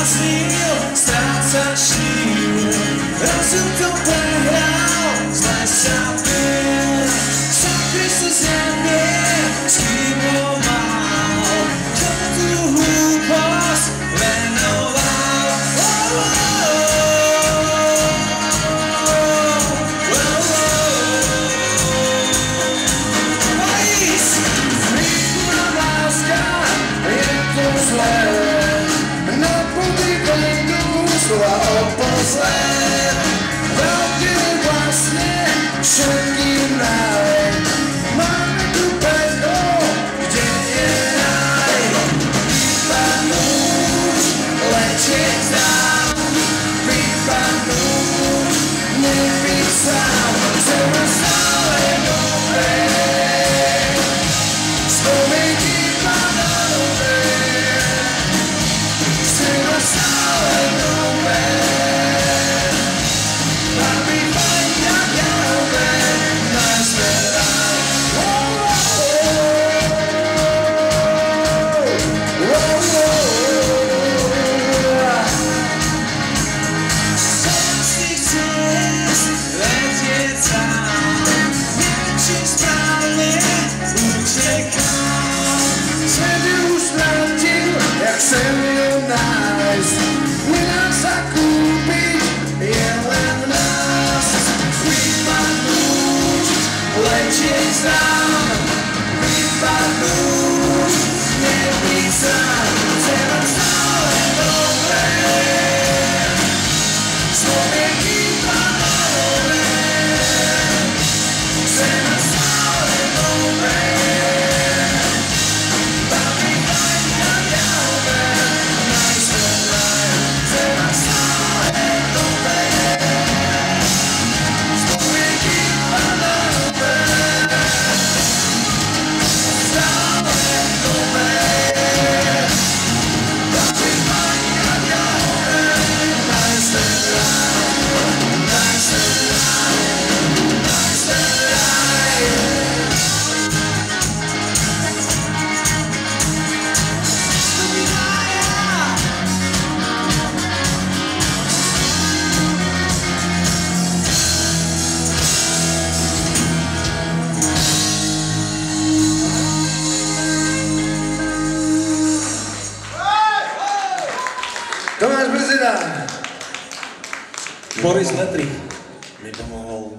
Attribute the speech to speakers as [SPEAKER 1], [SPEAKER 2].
[SPEAKER 1] As mil estradas cheias, as eu. to our open land. Don't Down, we fight lose, every time, seven times. Tomáš Brzina!
[SPEAKER 2] Boris Letrik. Mi pomohol